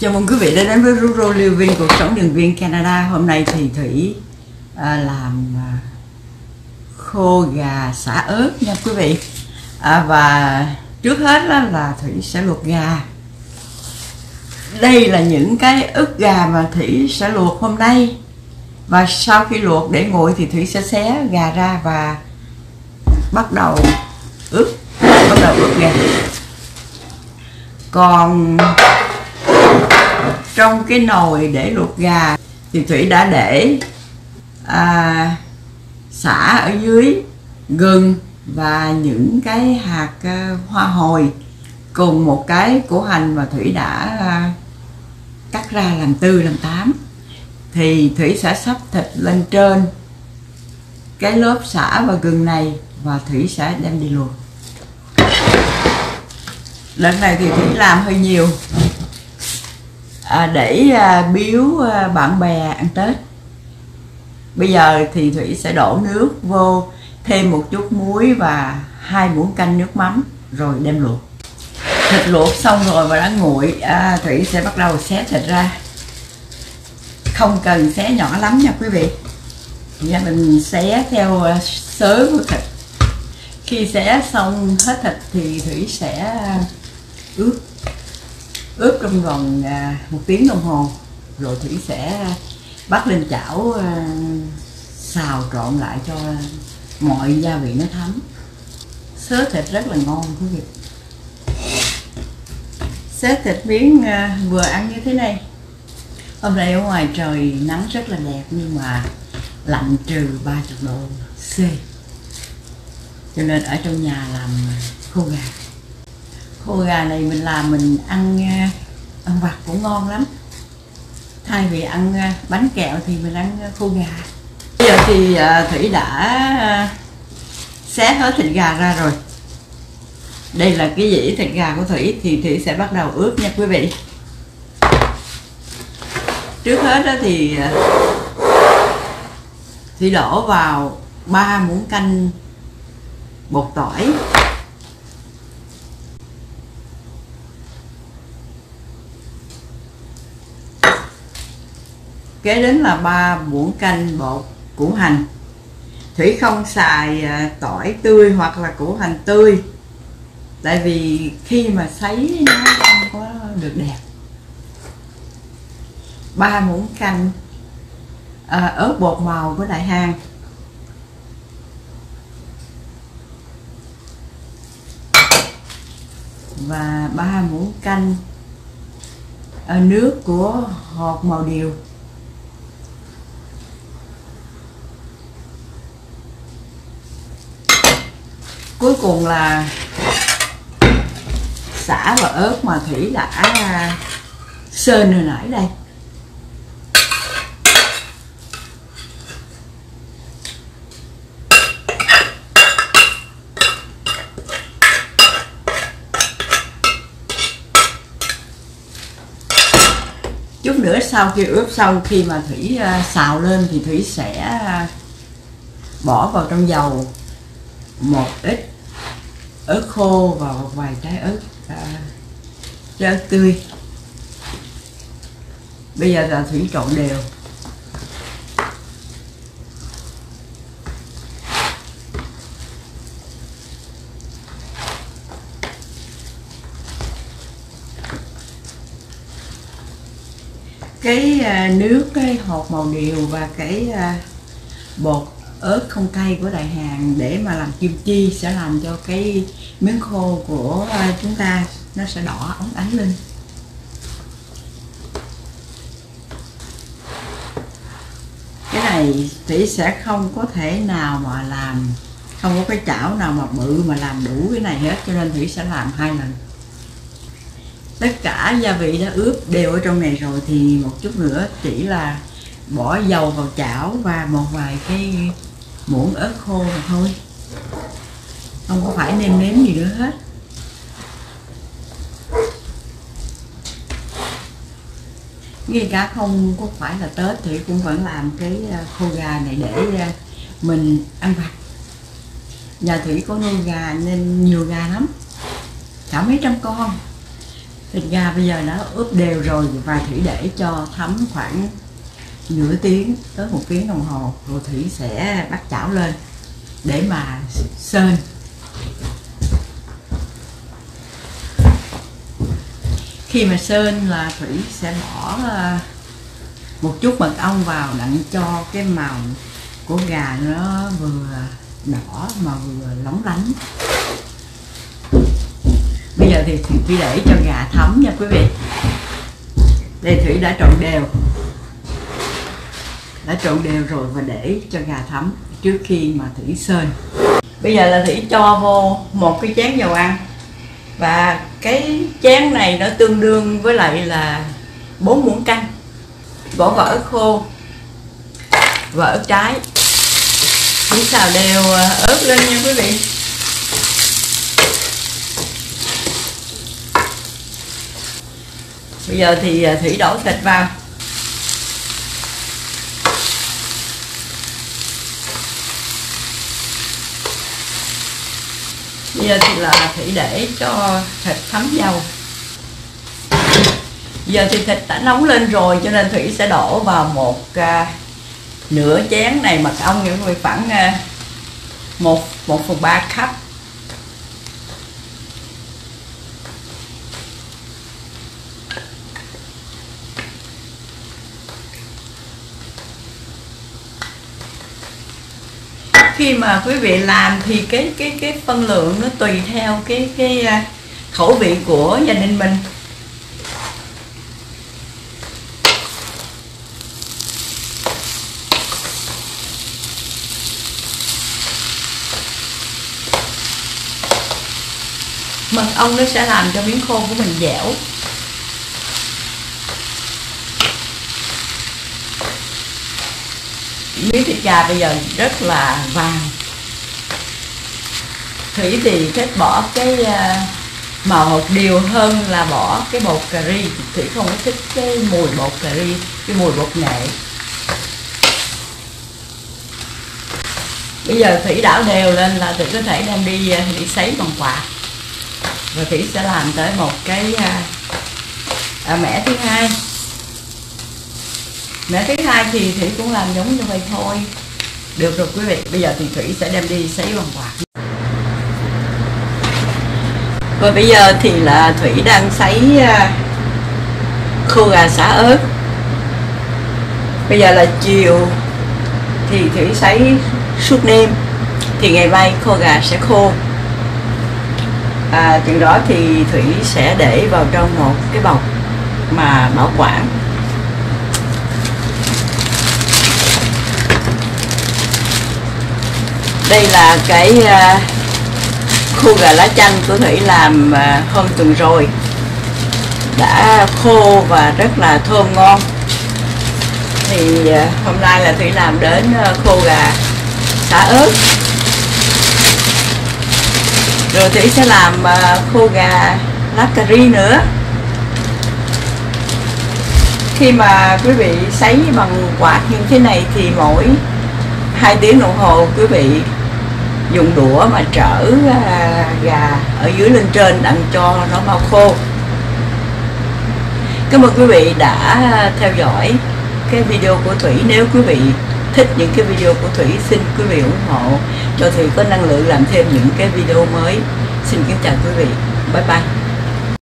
Chào mừng quý vị đã đến với Ruro Liêu Viên Cuộc sống đường viên Canada. Hôm nay thì Thủy à, làm à, khô gà xả ớt nha quý vị. À, Và trước hết là, là Thủy sẽ luộc gà. Đây là những cái ức gà mà Thủy sẽ luộc hôm nay. Và sau khi luộc để nguội thì Thủy sẽ xé gà ra và bắt đầu ướp Bắt đầu ướp gà. Còn trong cái nồi để luộc gà thì thủy đã để à, xả ở dưới gừng và những cái hạt à, hoa hồi cùng một cái củ hành mà thủy đã à, cắt ra làm tư làm tám. Thì thủy sẽ sắp thịt lên trên cái lớp xả và gừng này và thủy sẽ đem đi luộc. Lần này thì thủy làm hơi nhiều à, để à, biếu à, bạn bè ăn tết. Bây giờ thì thủy sẽ đổ nước vô thêm một chút muối và hai muỗng canh nước mắm rồi đem luộc. Thịt luộc xong rồi và đã nguội à, thủy sẽ bắt đầu xé thịt ra. Không cần xé nhỏ lắm nha quý vị. Nha mình xé theo à, sớ của thịt. Khi xé xong hết thịt thì thủy sẽ à, ướp ướp trong vòng à, một tiếng đồng hồ, rồi thủy sẽ bắt lên chảo à, xào trộn lại cho mọi gia vị nó thấm. Sớ thịt rất là ngon, quý vị. Sớ thịt miếng à, vừa ăn như thế này. Hôm nay ở ngoài trời nắng rất là đẹp, nhưng mà lạnh trừ 30 độ C. Cho nên ở trong nhà làm khô gà khô gà này mình làm mình ăn à, ăn vặt cũng ngon lắm. Thay vì ăn à, bánh kẹo thì mình ăn à, khô gà. Bây giờ thì thủy đã xé hết thịt gà ra rồi. Đây là cái dĩ thịt gà của thủy thì thủy sẽ bắt đầu ướp nha quý vị. Trước hết đó thì thủy đổ vào 3 muỗng canh bột tỏi. Kế đến là ba muỗng canh bột củ hành. Thủy không xài à, tỏi tươi hoặc là củ hành tươi. Tại vì khi mà sấy nó không có được đẹp. Ba muỗng canh à, ớt bột màu của đại hang và ba muỗng canh à, nước của hột màu điều. Cuối cùng là xả và ớt mà thủy đã à, sơn hồi nãy đây. Chút nữa sau khi ướp xong, khi mà thủy à, xào lên thì thủy sẽ à, bỏ vào trong dầu một ít ớt khô và một vài trái ớt à, trái ớt tươi. Bây giờ là thủy trộn đều. Cái à, nước cái hột màu điều và cái à, bột ớt không cay của đại hàng để mà làm kim chi sẽ làm cho cái miếng khô của à, chúng ta nó sẽ đỏ óng ánh lên. Cái này thì sẽ không có thể nào mà làm, không có cái chảo nào mà bự mà làm đủ cái này hết, cho nên thủy sẽ làm hai lần. Tất cả gia vị đã ướp đều ở trong này rồi thì một chút nữa chỉ là bỏ dầu vào chảo và một vài cái muỗng ớt khô mà thôi. Không có phải nêm nếm gì nữa hết. Ngay cả không có phải là tết thì cũng vẫn làm cái à, khô gà này để à, mình ăn vặt. Nhà thủy có nuôi gà nên nhiều gà lắm. Cả mấy trăm con. Thịt gà bây giờ đã ướp đều rồi và thủy để cho thấm khoảng nửa tiếng, tới một tiếng đồng hồ rồi thủy sẽ bắt chảo lên để mà sên. Khi mà sơn là thủy sẽ bỏ ờ, một chút mật ong vào đặng cho cái màu của gà nó vừa đỏ mà vừa lóng lánh. Bây giờ thì thủy để cho gà thấm nha quý vị. Đây thủy đã trộn đều đã trộn đều rồi và để cho gà thấm trước khi mà thủy sên bây giờ là thủy cho vô một cái chén dầu ăn. Và cái chén này nó tương đương với lại là 4 muỗng canh. Bỏ vỏ ớt khô và ớt trái. Thủy xào đều ờ, ớt lên nha quý vị. Bây giờ thì ờ, thủy đổ thịt vào. Giờ thì là thủy để cho thịt thấm dầu. Giờ thì thịt đã nóng lên rồi cho nên thủy sẽ đổ vào một à, nửa chén này mật ong những người khoảng à, một một phần ba cup. Khi mà quý vị làm thì cái cái cái phân lượng nó tùy theo cái cái à, khẩu vị của gia đình mình. Mật ong nó sẽ làm cho miếng khô của mình dẻo. Miếng thịt gà bây giờ rất là vàng. Thủy thì thích bỏ cái ờ, màu hột điều hơn là bỏ cái bột cà ri. Thủy không có thích cái mùi bột cà ri cái mùi bột nghệ. Bây giờ thủy đảo đều lên là thủy có thể đem đi ờ, đi sấy bằng quạt và thủy sẽ làm tới một cái ờ, à, mẻ thứ hai mẻ thứ hai thì thủy cũng làm giống như vậy thôi. Được rồi quý vị bây giờ thì thủy sẽ đem đi sấy bằng quạt và bây giờ thì là thủy đang sấy à, khô gà xả ớt. Bây giờ là chiều thì thủy sấy suốt đêm thì ngày mai khô gà sẽ khô. À, chừng đó thì thủy sẽ để vào trong một cái bọc mà bảo quản. Đây là cái ờ, uh, khô gà lá chanh của thủy làm uh, hôm tuần rồi. Đã khô và rất là thơm ngon. Thì uh, hôm nay là thủy làm đến uh, khô gà xả ớt. Rồi thủy sẽ làm uh, khô gà lá cà ri nữa. Khi mà quý vị sấy bằng quạt như thế này thì mỗi hai tiếng đồng hồ quý vị dùng đũa mà trở à, gà ở dưới lên trên đặng cho nó mau khô. Cảm ơn quý vị đã theo dõi cái video của Thủy. Nếu quý vị thích những cái video của Thủy, xin quý vị ủng hộ. Cho Thủy có năng lượng làm thêm những cái video mới. Xin kính chào quý vị. Bye bye.